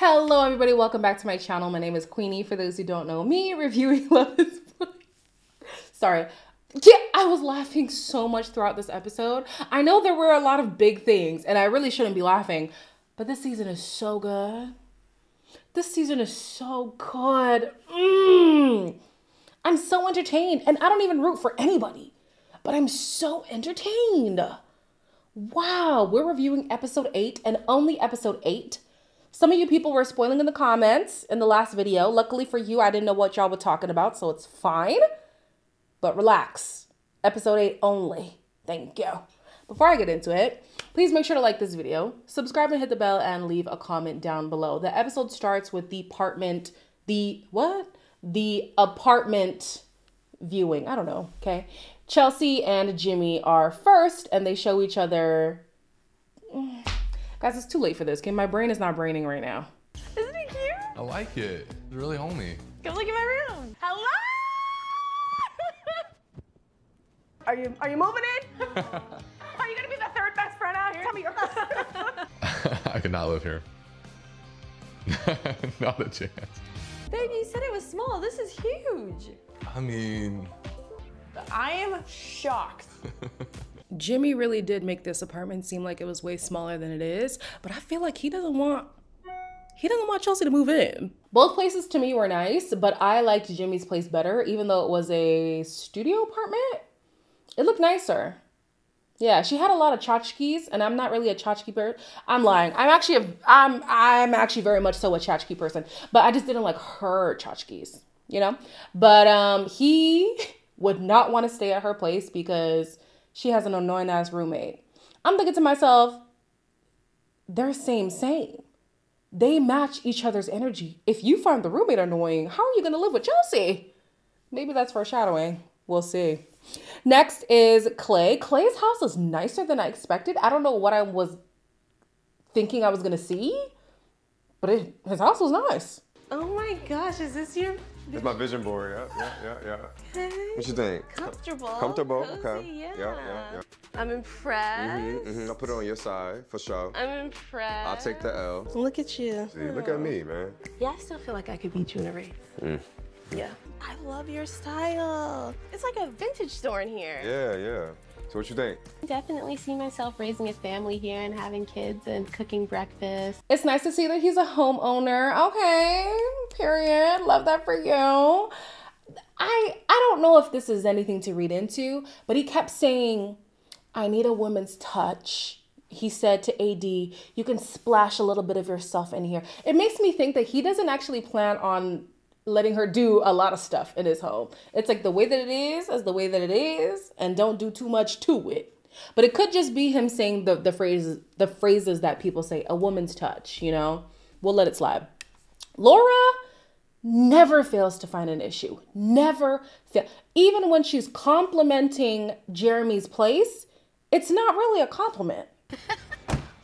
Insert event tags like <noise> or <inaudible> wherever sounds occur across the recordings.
Hello, everybody. Welcome back to my channel. My name is Queenie. For those who don't know me, <laughs> reviewing Love is. Sorry. Yeah, I was laughing so much throughout this episode. I know there were a lot of big things, and I really shouldn't be laughing, but this season is so good. This season is so good. Mm. I'm so entertained, and I don't even root for anybody, but I'm so entertained. Wow, we're reviewing episode 8 and only episode 8. Some of you people were spoiling in the comments in the last video. Luckily for you, I didn't know what y'all were talking about, so it's fine. But relax. Episode 8 only. Thank you. Before I get into it, please make sure to like this video, subscribe and hit the bell, and leave a comment down below. The episode starts with the apartment, the what? The apartment viewing. I don't know. Okay. Chelsea and Jimmy are first, and they show each other. Mm, Guys, it's too late for this. Okay, my brain is not braining right now. Isn't it cute? I like it. It's really homey. Come look at my room. Hello? are you are you moving in? <laughs> are you gonna be the third best friend out here? Tell me your <laughs> I could not live here. <laughs> not a chance. Babe, you said it was small. This is huge. I mean, I am shocked. Jimmy really did make this apartment seem like it was way smaller than it is, but I feel like he doesn't want he doesn't want Chelsea to move in. Both places to me were nice, but I liked Jimmy's place better, even though it was a studio apartment. It looked nicer. Yeah, she had a lot of tchotchkes, and I'm not really a tchotchke person. I'm lying. I'm actually a I'm I'm actually very much so a tchotchke person, but I just didn't like her tchotchkes, you know. But um, he <laughs> would not want to stay at her place because she has an annoying ass roommate. I'm thinking to myself, they're same same. They match each other's energy. If you find the roommate annoying, how are you gonna live with Chelsea? Maybe that's foreshadowing. We'll see. Next is Clay. Clay's house is nicer than I expected. I don't know what I was thinking I was gonna see, but it, his house was nice. Oh my gosh, is this your It's my vision board. Yeah, yeah, yeah, yeah. okay. What you think? comfortable? Comfortable? cozy, okay. Yeah. Yeah, yeah, yeah. I'm impressed. Mm-hmm, I'll put it on your side for sure. I'm impressed. I'll take the L. Look at you. See, look at me, man. Yeah, I still feel like I could beat you in a race. Mm. Yeah. I love your style. It's like a vintage store in here. Yeah, yeah. So what you think? definitely see myself raising a family here and having kids and cooking breakfast. It's nice to see that he's a homeowner. Okay, period. Love that for you. I I don't know if this is anything to read into, but he kept saying, "I need a woman's touch." He said to AD, "You can splash a little bit of yourself in here." It makes me think that he doesn't actually plan on letting her do a lot of stuff in his home. It's like the way that it is is the way that it is, and don't do too much to it. But it could just be him saying the the phrases the phrases that people say, a woman's touch, you know? We'll let it slide. Laura never fails to find an issue. Never fail. Even when she's complimenting Jeremy's place, it's not really a compliment. <laughs>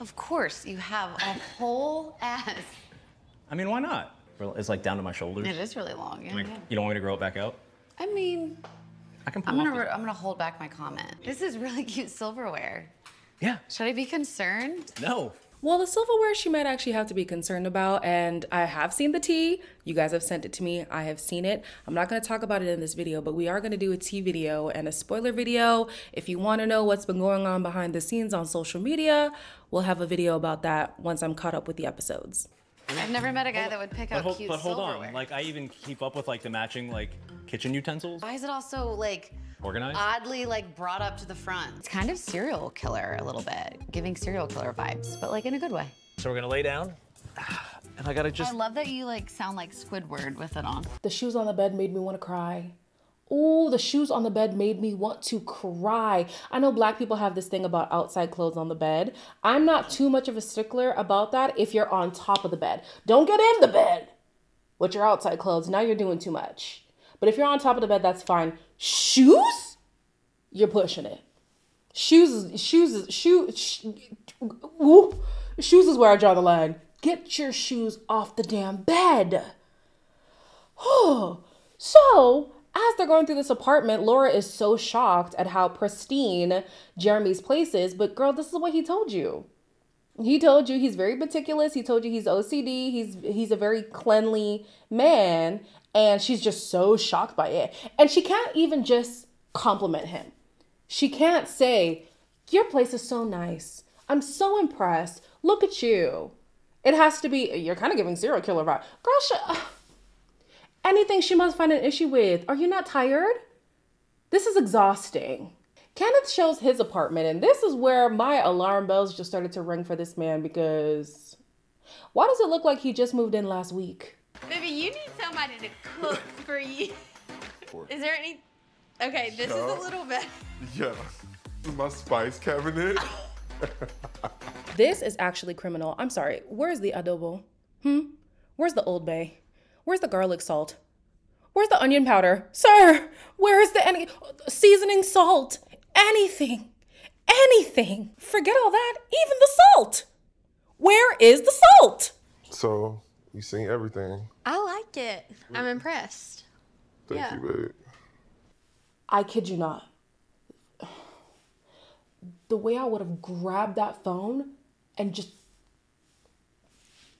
Of course, you have a whole ass. I mean, why not? Well, It's like down to my shoulders. It is really long. Yeah. Like, you don't want me to grow it back out? I mean, I can pull I'm gonna the- re- I'm gonna hold back my comment. This is really <laughs> cute silverware. Yeah. Should I be concerned? No. Well, the silverware she might actually have to be concerned about, and I have seen the tea. You guys have sent it to me. I have seen it. I'm not going to talk about it in this video, but we are going to do a tea video and a spoiler video. If you want to know what's been going on behind the scenes on social media, we'll have a video about that once I'm caught up with the episodes. I've never met a guy that would pick But out hold, cute but hold silverware. on. Like, I even keep up with like the matching like kitchen utensils. Why is it also like Organized. oddly like brought up to the front? It's kind of serial killer a little bit, giving serial killer vibes, but like in a good way. So we're gonna lay down, <sighs> and I gotta just. I love that you like sound like Squidward with it on. The shoes on the bed made me want to cry. Oh, the shoes on the bed made me want to cry. I know black people have this thing about outside clothes on the bed. I'm not too much of a stickler about that if you're on top of the bed. Don't get in the bed with your outside clothes. Now you're doing too much. But if you're on top of the bed, that's fine. Shoes? You're pushing it. Shoes shoes is shoe, sh- ooh, shoes is where I draw the line. Get your shoes off the damn bed. Oh, <sighs> so, as they're going through this apartment, Laura is so shocked at how pristine Jeremy's place is. But, girl, this is what he told you. He told you he's very meticulous. He told you he's OCD. He's he's a very cleanly man, and she's just so shocked by it. And she can't even just compliment him. She can't say, "Your place is so nice. I'm so impressed. Look at you." It has to be. You're kind of giving serial killer vibe, girl. Anything she must find an issue with. Are you not tired? This is exhausting. Kenneth shows his apartment, and this is where my alarm bells just started to ring for this man because why does it look like he just moved in last week? Baby, you need somebody to cook for you. <laughs> Is there any? Okay, this is a little bit. Yeah. My spice cabinet. <laughs> This is actually criminal. I'm sorry. Where's the adobo? Hmm? Where's the Old Bay? Where's the garlic salt? Where's the onion powder? Sir, where is the any seasoning salt? Anything. Anything. Forget all that. Even the salt. Where is the salt? So you seen everything. I like it. I'm impressed. Thank Yeah. you, babe. I kid you not. The way I would have grabbed that phone and just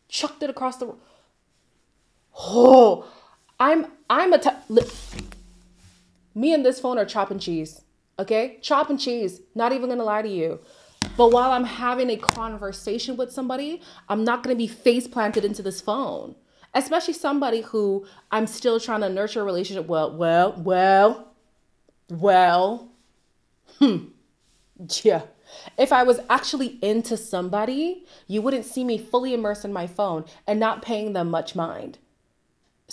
chucked it across the Oh, I'm I'm a t- li- me and this phone are chopping cheese. Okay? Chopping cheese. Not even gonna lie to you. But while I'm having a conversation with somebody, I'm not gonna be face planted into this phone. Especially somebody who I'm still trying to nurture a relationship. Well, well, well, well, hmm, yeah. If I was actually into somebody, you wouldn't see me fully immersed in my phone and not paying them much mind.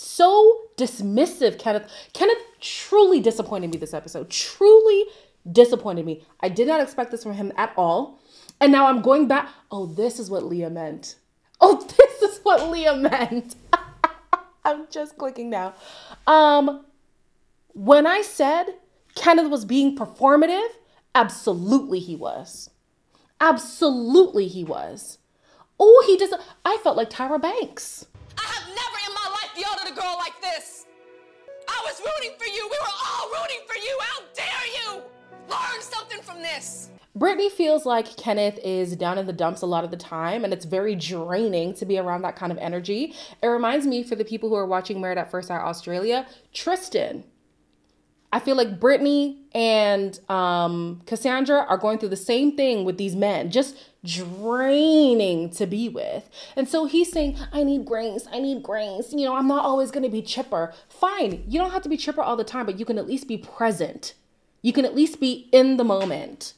So dismissive, Kenneth. Kenneth truly disappointed me this episode. Truly disappointed me. I did not expect this from him at all. And now I'm going back. Oh, this is what Leah meant. Oh, <laughs> this is what Leah meant. <laughs> I'm just clicking now. Um, when I said Kenneth was being performative, absolutely he was. Absolutely he was. Oh, he just I felt like Tyra Banks. I have never in my life yelled at a girl like this. I was rooting for you. We were all rooting for you. How dare you? Learn something from this. Brittany feels like Kenneth is down in the dumps a lot of the time, and it's very draining to be around that kind of energy. It reminds me, for the people who are watching Married at First Sight Australia, Tristan. I feel like Brittany and um, Cassandra are going through the same thing with these men, just draining to be with. And so he's saying, I need grace, I need grace. You know, I'm not always going to be chipper. Fine, you don't have to be chipper all the time, but you can at least be present. You can at least be in the moment.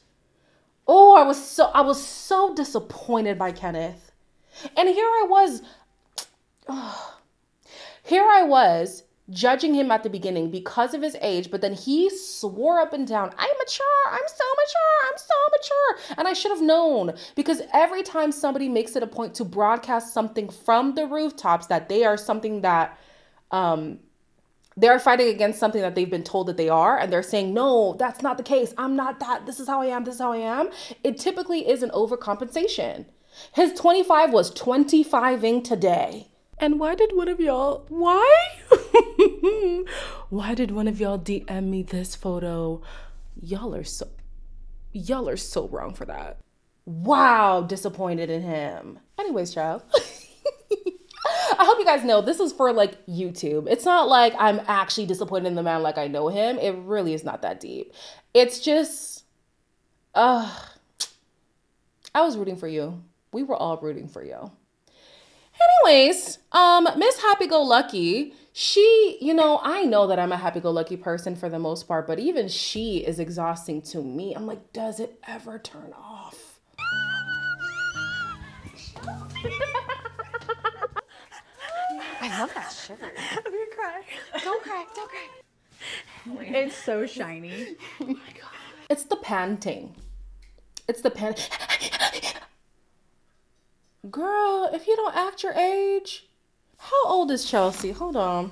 Oh, I was so I was so disappointed by Kenneth. And here I was <sighs> here I was judging him at the beginning because of his age, but then he swore up and down, I'm mature, I'm so mature, I'm so mature. And I should have known because every time somebody makes it a point to broadcast something from the rooftops that they are something that um they're fighting against something that they've been told that they are and they're saying no that's not the case. I'm not that. This is how i am. This is how i am. It typically is an overcompensation. His 25 was 25ing today and why did one of y'all why <laughs> why did one of y'all dm me this photo y'all are so y'all are so wrong for that wow disappointed in him anyways child <laughs> I hope you guys know this is for like YouTube. It's not like I'm actually disappointed in the man like I know him. It really is not that deep. It's just uh I was rooting for you. We were all rooting for you. Anyways, um Miss Happy Go Lucky, she, you know, I know that I'm a happy go lucky person for the most part, but even she is exhausting to me. I'm like, does it ever turn off? I love that shirt. I'm gonna cry. Don't cry, don't cry. It's so shiny. oh my god. It's the panting. It's the pan. Girl, if you don't act your age, how old is Chelsea? Hold on.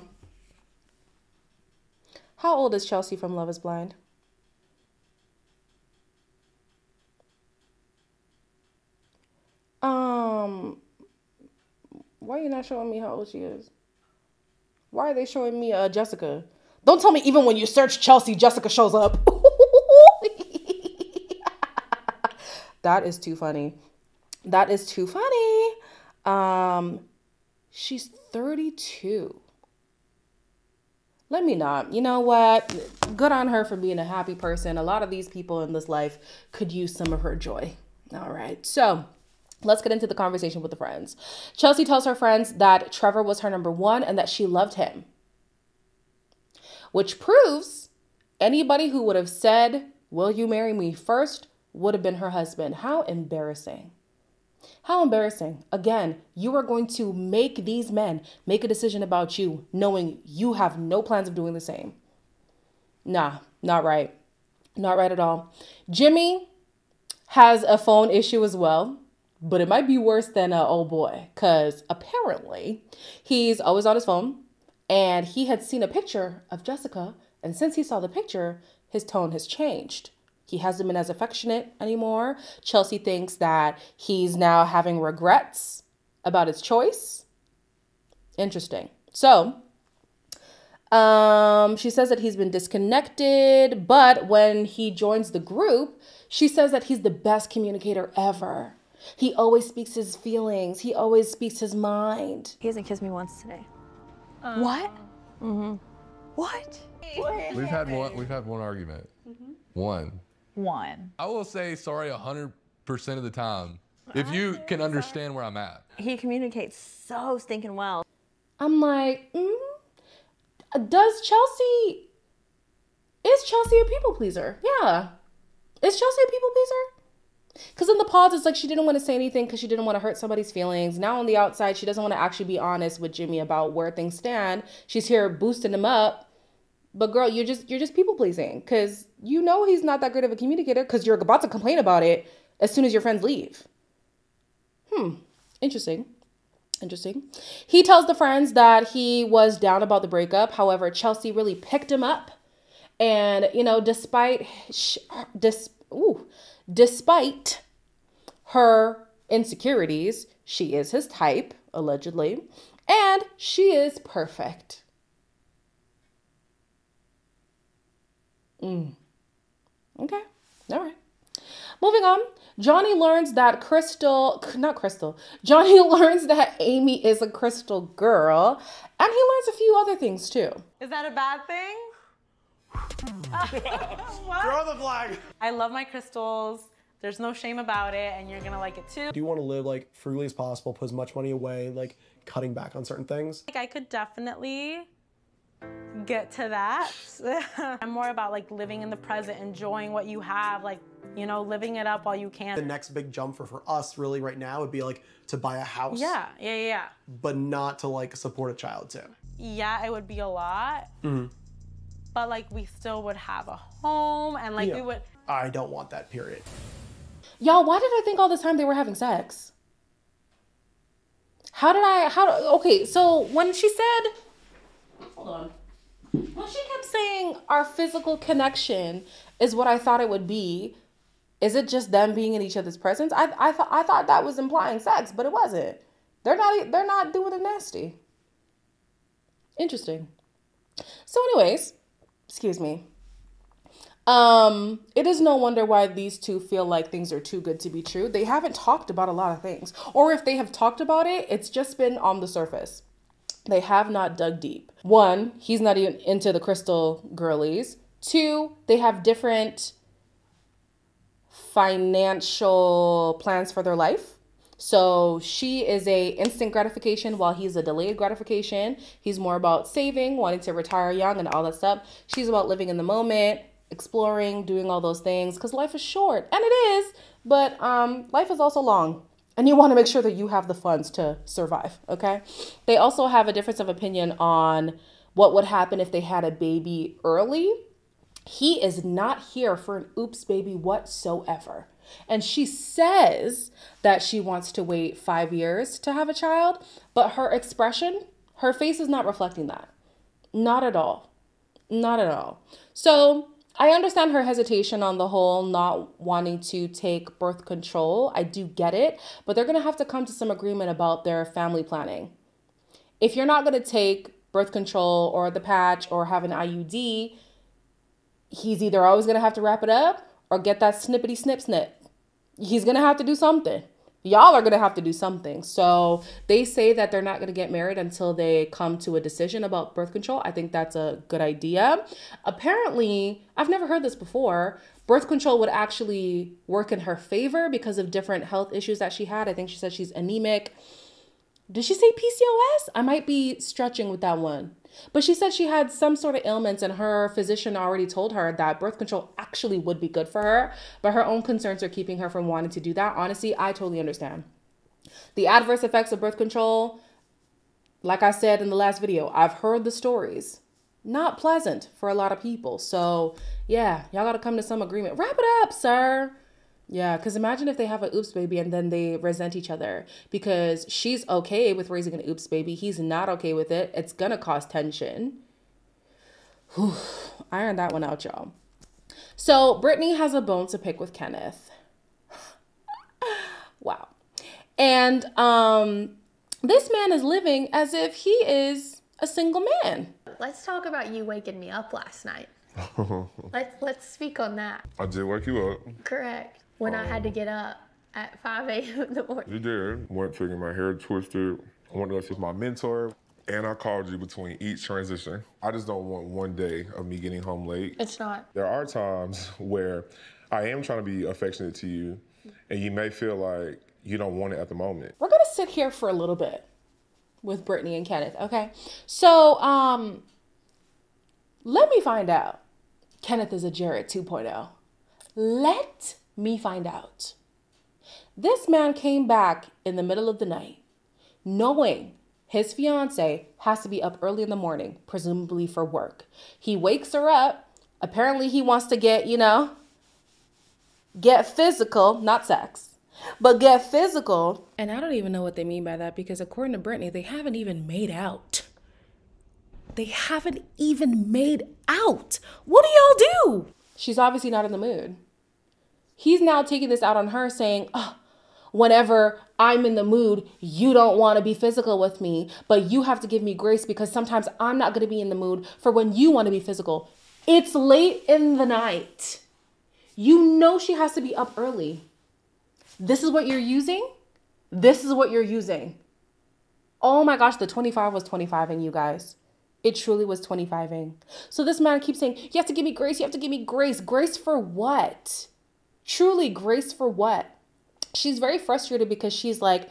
How old is Chelsea from Love is Blind? Um, why are you not showing me how old she is? Why are they showing me uh, Jessica? Don't tell me even when you search Chelsea, Jessica shows up. <laughs> that is too funny. That is too funny. Um, she's 32. Let me not. You know what? Good on her for being a happy person. A lot of these people in this life could use some of her joy. All right. So, Let's get into the conversation with the friends. Chelsea tells her friends that Trevor was her number one and that she loved him, which proves anybody who would have said, Will you marry me first would have been her husband. How embarrassing. How embarrassing. Again, you are going to make these men make a decision about you knowing you have no plans of doing the same. Nah, not right. Not right at all. Jimmy has a phone issue as well but it might be worse than a old boy because apparently he's always on his phone and he had seen a picture of jessica and since he saw the picture his tone has changed he hasn't been as affectionate anymore chelsea thinks that he's now having regrets about his choice interesting so um, she says that he's been disconnected, but when he joins the group, she says that he's the best communicator ever. He always speaks his feelings. He always speaks his mind. He hasn't kissed me once today. What? Mm-hmm. What? We've had one. We've had one argument. One. One. I will say sorry hundred percent of the time if you can understand where I'm at. He communicates so stinking well. I'm like, mm, does Chelsea, is Chelsea a people pleaser? Yeah. Is Chelsea a people pleaser? Because in the pause, it's like she didn't want to say anything because she didn't want to hurt somebody's feelings. Now on the outside, she doesn't want to actually be honest with Jimmy about where things stand. She's here boosting him up. But girl, you're just you're just people pleasing because you know he's not that great of a communicator because you're about to complain about it as soon as your friends leave. Hmm, interesting. Interesting. He tells the friends that he was down about the breakup. However, Chelsea really picked him up. And, you know, despite dis- ooh, despite her insecurities, she is his type, allegedly, and she is perfect. Mm. Okay. All right. Moving on, Johnny learns that Crystal, <laughs> not Crystal, Johnny <laughs> learns that Amy is a crystal girl, and he learns a few other things too. Is that a bad thing? <laughs> Throw the flag. I love my crystals. There's no shame about it, and you're gonna like it too. Do you want to live like frugally as possible, put as much money away, like cutting back on certain things? Like I could definitely get to that. <laughs> I'm more about like living in the present, enjoying what you have, like you know, living it up while you can. The next big jump for, for us really right now would be like to buy a house. Yeah, yeah, yeah. But not to like support a child too. Yeah, it would be a lot, Mhm. but like we still would have a home and like Yeah. we would. I don't want that period. Y'all, why did I think all this time they were having sex? How did I, how, okay, so when she said, hold on. When she kept saying our physical connection is what I thought it would be, is it just them being in each other's presence? I, I thought I thought that was implying sex, but it wasn't. They're not they're not doing it nasty. Interesting. So, anyways, excuse me. Um, it is no wonder why these two feel like things are too good to be true. They haven't talked about a lot of things. Or if they have talked about it, it's just been on the surface. They have not dug deep. One, he's not even into the crystal girlies. Two, they have different financial plans for their life. So she is a instant gratification while he's a delayed gratification. He's more about saving, wanting to retire young and all that stuff. She's about living in the moment, exploring, doing all those things cuz life is short. And it is, but um life is also long. And you want to make sure that you have the funds to survive, okay? They also have a difference of opinion on what would happen if they had a baby early he is not here for an oops baby whatsoever. And she says that she wants to wait five years to have a child, but her expression, her face is not reflecting that. Not at all. Not at all. So I understand her hesitation on the whole, not wanting to take birth control. I do get it, but they're going to have to come to some agreement about their family planning. If you're not going to take birth control or the patch or have an IUD, he's either always going to have to wrap it up or get that snippety snip snip. He's going to have to do something. Y'all are gonna have to do something. So they say that they're not gonna get married until they come to a decision about birth control. I think that's a good idea. Apparently, I've never heard this before. Birth control would actually work in her favor because of different health issues that she had. I think she said she's anemic. Did she say PCOS? I might be stretching with that one. But she said she had some sort of ailments, and her physician already told her that birth control actually would be good for her. But her own concerns are keeping her from wanting to do that. Honestly, I totally understand. The adverse effects of birth control, like I said in the last video, I've heard the stories. Not pleasant for a lot of people. So, yeah, y'all got to come to some agreement. Wrap it up, sir. Yeah, because imagine if they have an oops baby and then they resent each other because she's okay with raising an oops baby. He's not okay with it. It's going to cause tension. Whew, iron that one out, y'all. So Brittany has a bone to pick with Kenneth. <laughs> wow. And um, this man is living as if he is a single man. Let's talk about you waking me up last night. <laughs> Let's let's speak on that. I did wake you up. Correct. When I had to get up at 5 a.m. in the morning. You did. Went to get my hair twisted. I went to go see my mentor. And I called you between each transition. I just don't want one day of me getting home late. It's not. There are times <laughs> where I am trying to be affectionate to you, and you may feel like you don't want it at the moment. We're gonna sit here for a little bit with Brittany and Kenneth, okay? So, um, let me find out. Kenneth is a Jared 2.0. Let me find out. This man came back in the middle of the night, knowing his fiance has to be up early in the morning, presumably for work. He wakes her up. Apparently, he wants to get, you know, get physical, not sex, but get physical. And I don't even know what they mean by that because according to Brittany, they haven't even made out. They haven't even made out. What do y'all do? She's obviously not in the mood. He's now taking this out on her, saying, oh, whenever I'm in the mood, you don't want to be physical with me, but you have to give me grace because sometimes I'm not going to be in the mood for when you want to be physical. It's late in the night. You know she has to be up early. This is what you're using? This is what you're using. Oh my gosh, the 25 was 25ing you guys. It truly was 25ing. So this man keeps saying, You have to give me grace, you have to give me grace. Grace for what? Truly, grace for what? She's very frustrated because she's like,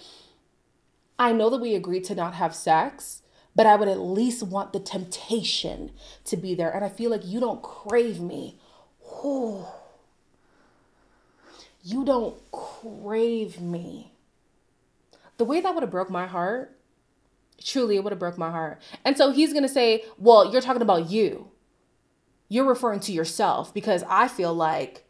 I know that we agreed to not have sex, but I would at least want the temptation to be there. And I feel like you don't crave me. Whew. You don't crave me. The way that would have broke my heart, truly, it would have broke my heart. And so he's going to say, Well, you're talking about you. You're referring to yourself because I feel like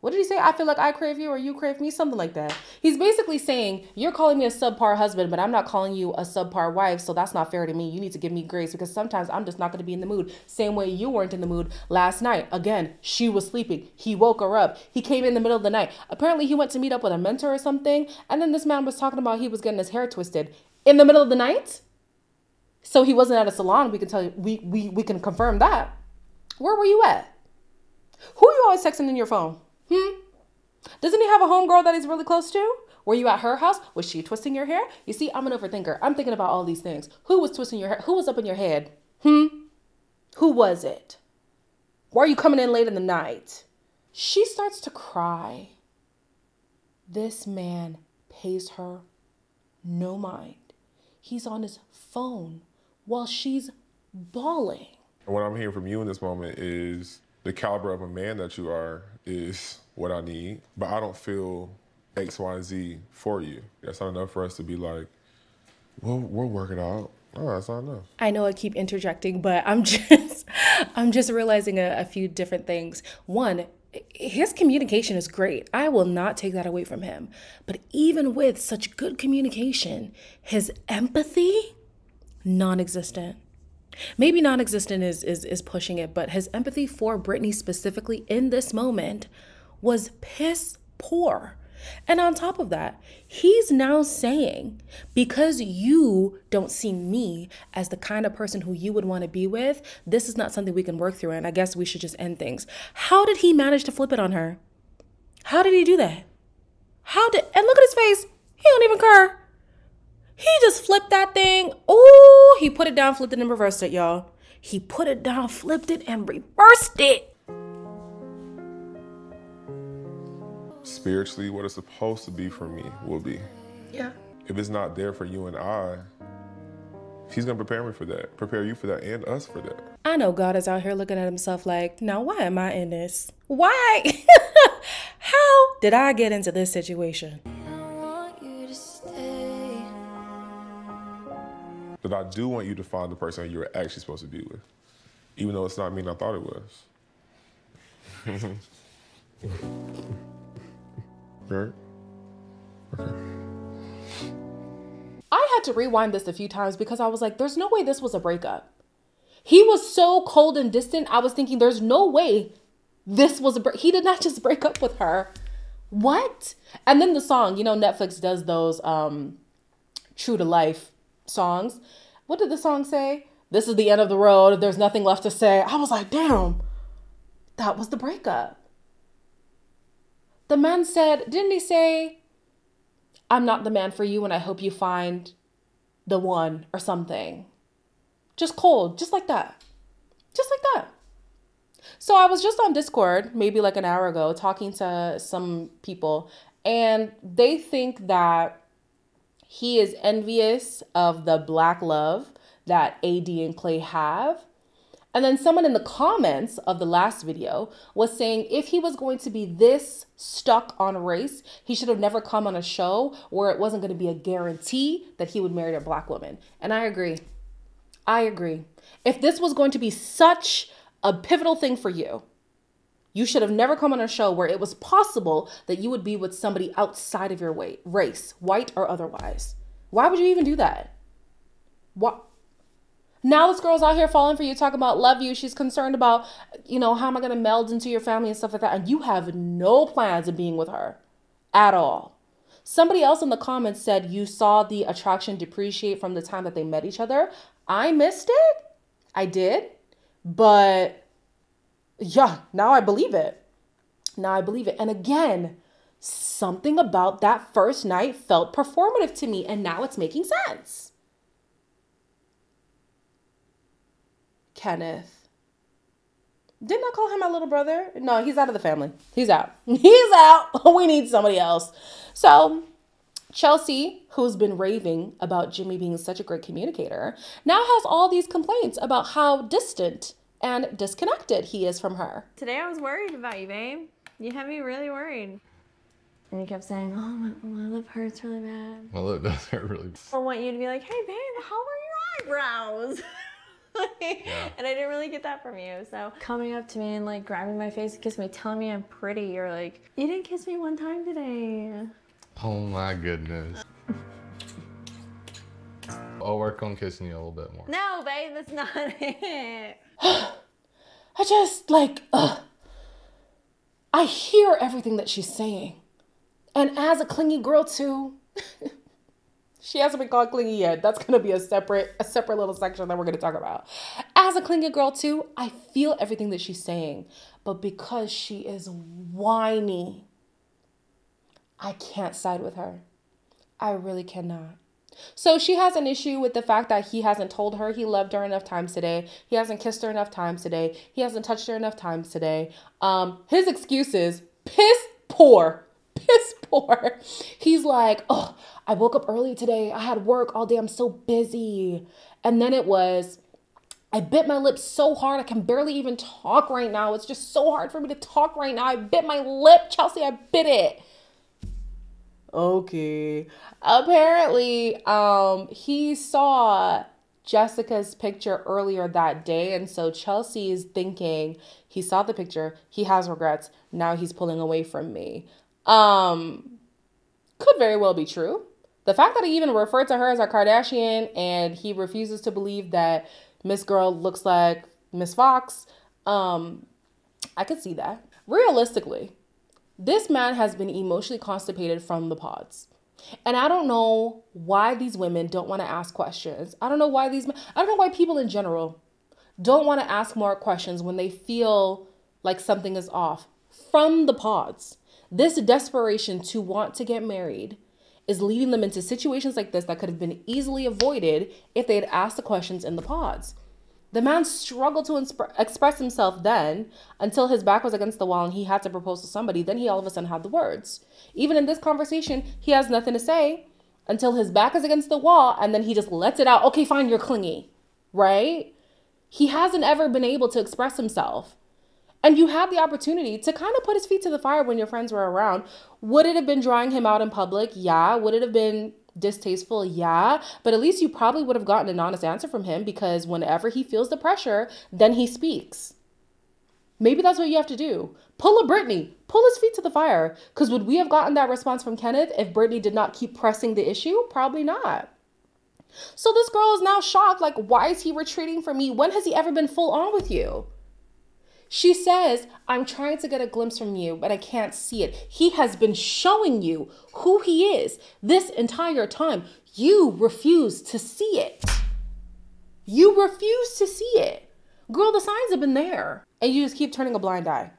what did he say? I feel like I crave you or you crave me, something like that. He's basically saying, You're calling me a subpar husband, but I'm not calling you a subpar wife, so that's not fair to me. You need to give me grace because sometimes I'm just not going to be in the mood. Same way you weren't in the mood last night. Again, she was sleeping. He woke her up. He came in the middle of the night. Apparently, he went to meet up with a mentor or something, and then this man was talking about he was getting his hair twisted in the middle of the night. So he wasn't at a salon. We can tell you, we, we, we can confirm that. Where were you at? Who are you always texting in your phone? Hmm? Doesn't he have a homegirl that he's really close to? Were you at her house? Was she twisting your hair? You see, I'm an overthinker. I'm thinking about all these things. Who was twisting your hair? Who was up in your head? Hmm? Who was it? Why are you coming in late in the night? She starts to cry. This man pays her no mind. He's on his phone while she's bawling. What I'm hearing from you in this moment is the caliber of a man that you are is what I need, but I don't feel X, Y, and Z for you. That's not enough for us to be like, we'll, we'll work it out. Oh, that's not enough. I know I keep interjecting, but I'm <laughs> just I'm just realizing a, a few different things. One, his communication is great. I will not take that away from him. But even with such good communication, his empathy non-existent. Maybe non-existent is, is is pushing it, but his empathy for Brittany specifically in this moment was piss poor. And on top of that, he's now saying, because you don't see me as the kind of person who you would want to be with, this is not something we can work through. And I guess we should just end things. How did he manage to flip it on her? How did he do that? How did, and look at his face. He don't even care. He just flipped that thing. Oh, he put it down, flipped it, and reversed it, y'all. He put it down, flipped it, and reversed it. Spiritually, what it's supposed to be for me will be. Yeah. If it's not there for you and I, He's gonna prepare me for that, prepare you for that, and us for that. I know God is out here looking at himself like, now why am I in this? Why? <laughs> How did I get into this situation? That I do want you to find the person you're actually supposed to be with, even though it's not me and I thought it was. <laughs> right? Okay. I had to rewind this a few times because I was like, there's no way this was a breakup. He was so cold and distant. I was thinking, there's no way this was a break. He did not <laughs> just break up with her. What? And then the song, you know, Netflix does those um true to life songs. What did the song say? This is the end of the road. There's nothing left to say. I was like, damn, that was the breakup. The man said, didn't he say, I'm not the man for you and I hope you find the one or something? Just cold, just like that. Just like that. So I was just on Discord maybe like an hour ago talking to some people, and they think that he is envious of the black love that AD and Clay have. And then someone in the comments of the last video was saying if he was going to be this stuck on race, he should have never come on a show where it wasn't going to be a guarantee that he would marry a black woman. And I agree. I agree. If this was going to be such a pivotal thing for you, you should have never come on a show where it was possible that you would be with somebody outside of your weight, race, white or otherwise. Why would you even do that? What? Now this girl's out here falling for you, talking about love you. She's concerned about, you know, how am I going to meld into your family and stuff like that. And you have no plans of being with her at all. Somebody else in the comments said you saw the attraction depreciate from the time that they met each other. I missed it. I did. But yeah, now I believe it. Now I believe it. And again, something about that first night felt performative to me, and now it's making sense. Kenneth. Didn't I call him my little brother? No, he's out of the family. He's out. <laughs> He's out. <laughs> We need somebody else. So, Chelsea, who's been raving about Jimmy being such a great communicator, now has all these complaints about how distant and disconnected he is from her. Today I was worried about you, babe. You had me really worried. And you kept saying, oh, my, oh, my lip hurts really bad. Well, it does hurt really. bad. I want you to be like, hey, babe, how are your eyebrows? <laughs> Yeah. And I didn't really get that from you. So coming up to me and like grabbing my face and kissing me, telling me I'm pretty, you're like, you didn't kiss me one time today. Oh my goodness. I'll work on kissing you a little bit more. No, babe, that's not <laughs> it. I just like, ugh. I hear everything that she's saying. And as a clingy girl too, <laughs> she hasn't been called clingy yet. That's gonna be a separate, a separate little section that we're gonna talk about. As a clingy girl too, I feel everything that she's saying. But because she is whiny, I can't side with her. I really cannot. So she has an issue with the fact that he hasn't told her he loved her enough times today. He hasn't kissed her enough times today. He hasn't touched her enough times today. Um, his excuse is piss poor. Piss poor. <laughs> He's like, oh, I woke up early today. I had work all day. I'm so busy. And then it was, I bit my lips so hard I can barely even talk right now. It's just so hard for me to talk right now. I bit my lip, Chelsea. I bit it. Okay. Apparently, um, he saw Jessica's picture earlier that day, and so Chelsea is thinking he saw the picture, he has regrets, now he's pulling away from me. Um, could very well be true. The fact that he even referred to her as a Kardashian and he refuses to believe that Miss Girl looks like Miss Fox, um, I could see that. Realistically, this man has been emotionally constipated from the pods. And I don't know why these women don't want to ask questions. I don't know why these I don't know why people in general don't want to ask more questions when they feel like something is off from the pods. This desperation to want to get married is leading them into situations like this that could have been easily avoided if they had asked the questions in the pods. The man struggled to insp- express himself then until his back was against the wall and he had to propose to somebody. Then he all of a sudden had the words. Even in this conversation, he has nothing to say until his back is against the wall and then he just lets it out. Okay, fine, you're clingy, right? He hasn't ever been able to express himself. And you had the opportunity to kind of put his feet to the fire when your friends were around. Would it have been drawing him out in public? Yeah. Would it have been distasteful? Yeah. But at least you probably would have gotten an honest answer from him because whenever he feels the pressure, then he speaks. Maybe that's what you have to do. Pull a Brittany, pull his feet to the fire. Because would we have gotten that response from Kenneth if Brittany did not keep pressing the issue? Probably not. So this girl is now shocked. Like, why is he retreating from me? When has he ever been full on with you? She says, I'm trying to get a glimpse from you, but I can't see it. He has been showing you who he is this entire time. You refuse to see it. You refuse to see it. Girl, the signs have been there. And you just keep turning a blind eye.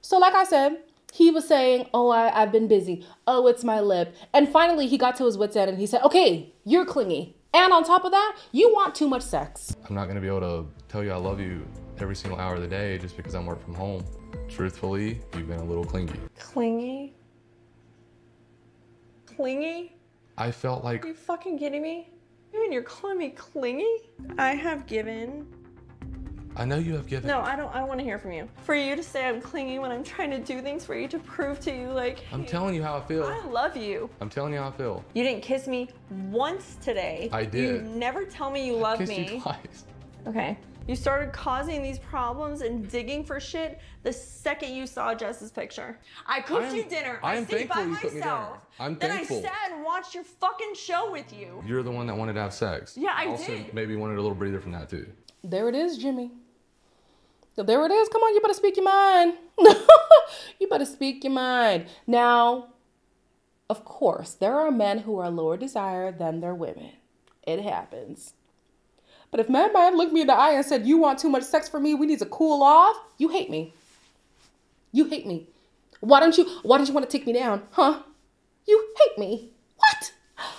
So, like I said, he was saying, Oh, I, I've been busy. Oh, it's my lip. And finally, he got to his wits' end and he said, Okay, you're clingy. And on top of that, you want too much sex. I'm not gonna be able to tell you I love you every single hour of the day just because I'm work from home. Truthfully, you've been a little clingy. Clingy? Clingy? I felt like Are you fucking kidding me? You mean you're calling me clingy? I have given. I know you have given. No, I don't. I want to hear from you. For you to say I'm clingy when I'm trying to do things for you to prove to you, like I'm telling you how I feel. I love you. I'm telling you how I feel. You didn't kiss me once today. I did. You never tell me you love Kissed me. you <laughs> twice. Okay. You started causing these problems and digging for shit the second you saw Jess's picture. I cooked I am- you dinner. I I, am stayed by thankful you cooked me myself. I'm then thankful. I sat and watched your fucking show with you. You're the one that wanted to have sex. Yeah, I also did. maybe wanted a little breather from that too. There it is, Jimmy. There it is. Come on, you better speak your mind. <laughs> you better speak your mind. Now, of course, there are men who are lower desire than their women. It happens. But if my man looked me in the eye and said, You want too much sex for me, we need to cool off, you hate me. You hate me. Why don't you why don't you want to take me down? Huh? You hate me. What? <gasps>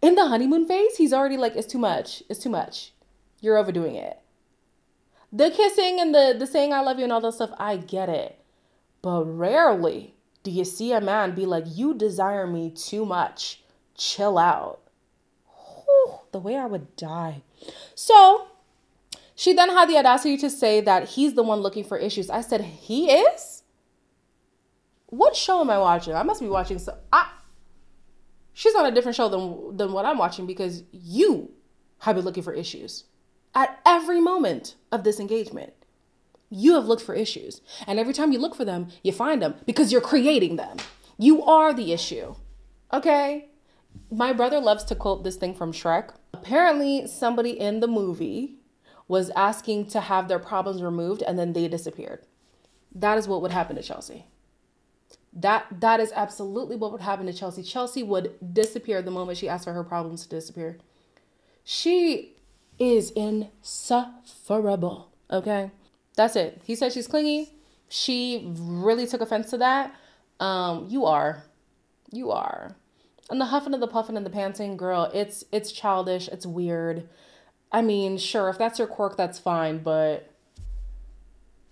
In the honeymoon phase, he's already like, it's too much. It's too much. You're overdoing it. The kissing and the, the saying I love you and all that stuff, I get it. But rarely do you see a man be like, you desire me too much. Chill out. Whew, the way I would die. So she then had the audacity to say that he's the one looking for issues. I said, he is? What show am I watching? I must be watching some. I, she's on a different show than than what I'm watching because you have been looking for issues at every moment of this engagement. You have looked for issues, and every time you look for them, you find them because you're creating them. You are the issue. Okay? My brother loves to quote this thing from Shrek. Apparently, somebody in the movie was asking to have their problems removed and then they disappeared. That is what would happen to Chelsea. That that is absolutely what would happen to Chelsea. Chelsea would disappear the moment she asked for her problems to disappear. She is insufferable. Okay, that's it. He said she's clingy. She really took offense to that. Um, you are, you are, and the huffing and the puffing and the panting, girl. It's it's childish. It's weird. I mean, sure, if that's your quirk, that's fine, but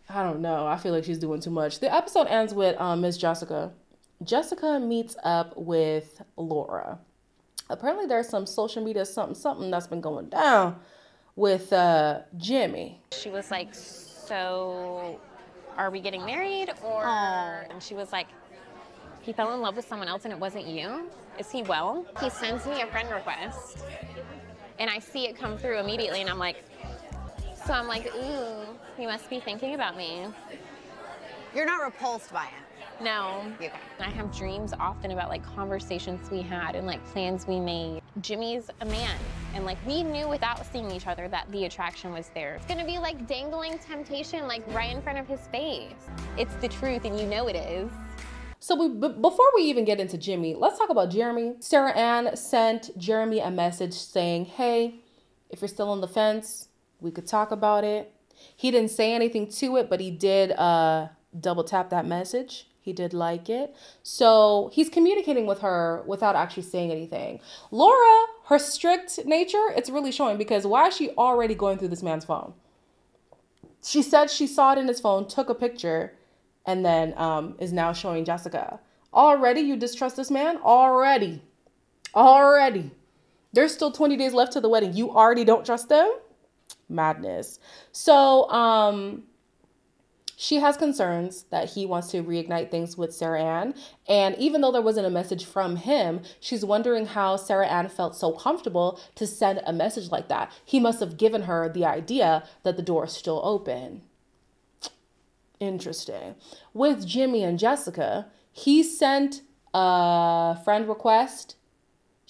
I don't know. I feel like she's doing too much. The episode ends with um, Miss Jessica. Jessica meets up with Laura. Apparently, there's some social media something something that's been going down with uh, Jimmy. She was like, So, are we getting married? Or. And she was like, He fell in love with someone else and it wasn't you? Is he well? He sends me a friend request and I see it come through immediately and I'm like, So I'm like, Ooh, you must be thinking about me. You're not repulsed by it. No. Okay. I have dreams often about like conversations we had and like plans we made. Jimmy's a man. And like we knew without seeing each other that the attraction was there. It's gonna be like dangling temptation like right in front of his face. It's the truth and you know it is. So we, b- before we even get into Jimmy, let's talk about Jeremy. Sarah Ann sent Jeremy a message saying, "Hey, if you're still on the fence, we could talk about it." He didn't say anything to it, but he did uh, double tap that message. He He did like it. So he's communicating with her without actually saying anything. Laura, her strict nature, it's really showing because why is she already going through this man's phone? She said she saw it in his phone, took a picture, and then um, is now showing Jessica. Already, you distrust this man? Already. Already. There's still 20 days left to the wedding. You already don't trust them? Madness. So, um, she has concerns that he wants to reignite things with Sarah Ann. And even though there wasn't a message from him, she's wondering how Sarah Ann felt so comfortable to send a message like that. He must have given her the idea that the door is still open. Interesting. With Jimmy and Jessica, he sent a friend request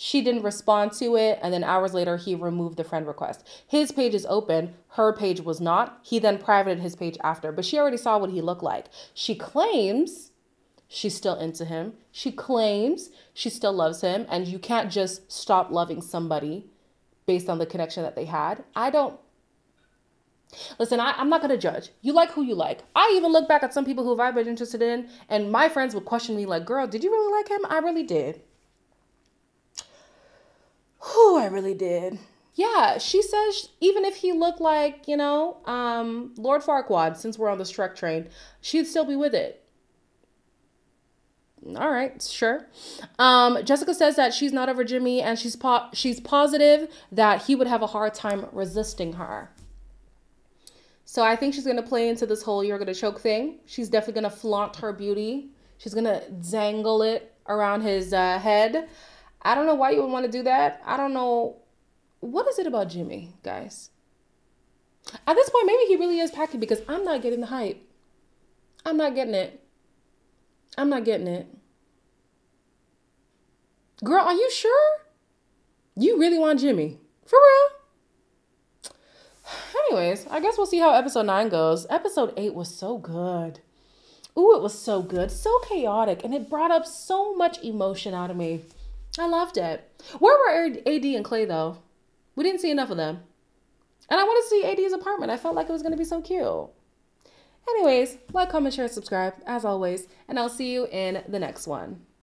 she didn't respond to it, and then hours later, he removed the friend request. His page is open, her page was not. He then privated his page after, but she already saw what he looked like. She claims she's still into him. She claims she still loves him, and you can't just stop loving somebody based on the connection that they had. I don't. Listen, I, am not gonna judge. You like who you like. I even look back at some people who I've been interested in, and my friends would question me like, "Girl, did you really like him?" I really did. Whew, I really did. Yeah, she says even if he looked like, you know, um, Lord Farquaad, since we're on the Shrek train, she'd still be with it. All right, sure. Um, Jessica says that she's not over Jimmy and she's po- she's positive that he would have a hard time resisting her. So I think she's gonna play into this whole you're gonna choke thing. She's definitely gonna flaunt her beauty. She's gonna dangle it around his uh, head. I don't know why you would want to do that. I don't know. What is it about Jimmy, guys? At this point, maybe he really is packing because I'm not getting the hype. I'm not getting it. I'm not getting it. Girl, are you sure? You really want Jimmy? For real? Anyways, I guess we'll see how episode 9 goes. Episode 8 was so good. Ooh, it was so good, so chaotic, and it brought up so much emotion out of me. I loved it. Where were AD and Clay though? We didn't see enough of them. And I want to see AD's apartment. I felt like it was going to be so cute. Anyways, like, comment, share, and subscribe as always, and I'll see you in the next one.